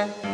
Да.